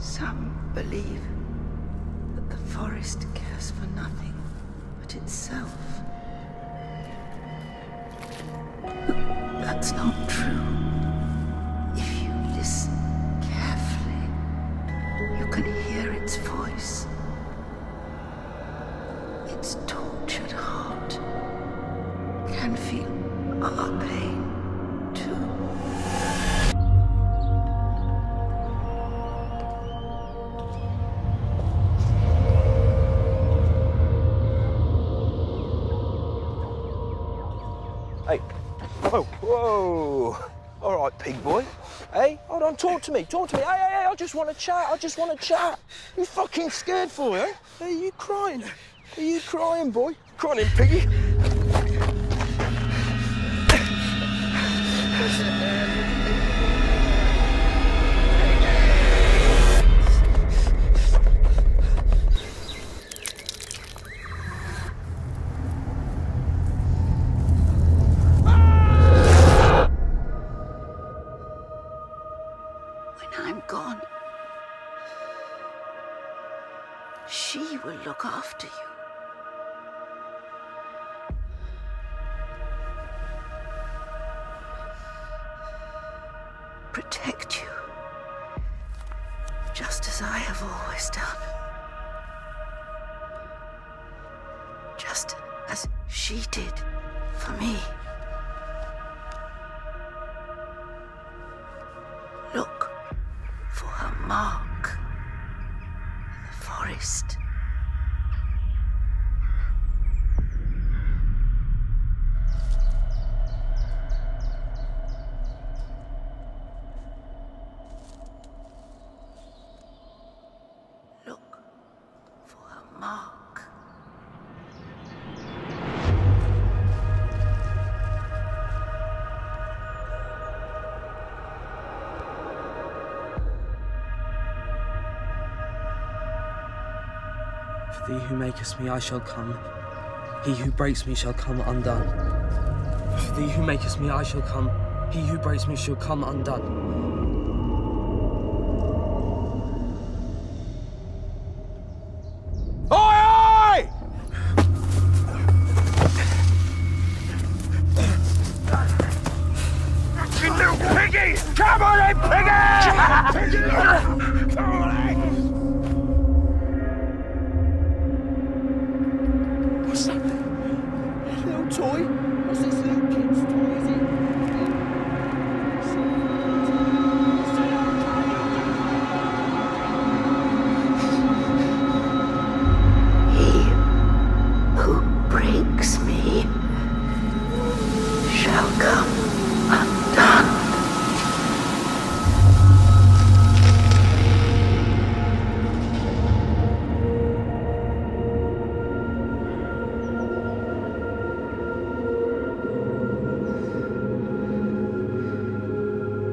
Some believe that the forest cares for nothing but itself. That's not true. If you listen carefully, you can hear its voice. Whoa. All right, pig boy. Hey, hold on, talk to me, talk to me. Hey, hey, hey, I just want to chat, I just want to chat. You fucking scared for me, eh? Hey, you crying? Are you crying, boy? Crying, piggy. She will look after you. Protect you, just as I have always done. Just as she did for me. Look for her in the thee who makest me, I shall come. He who breaks me shall come undone. For thee who makest me, I shall come. He who breaks me shall come undone. Oi, oi! You little piggy! Come on, in, piggy! Come on, in. Me shall come undone.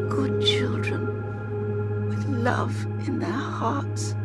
Good children with love in their hearts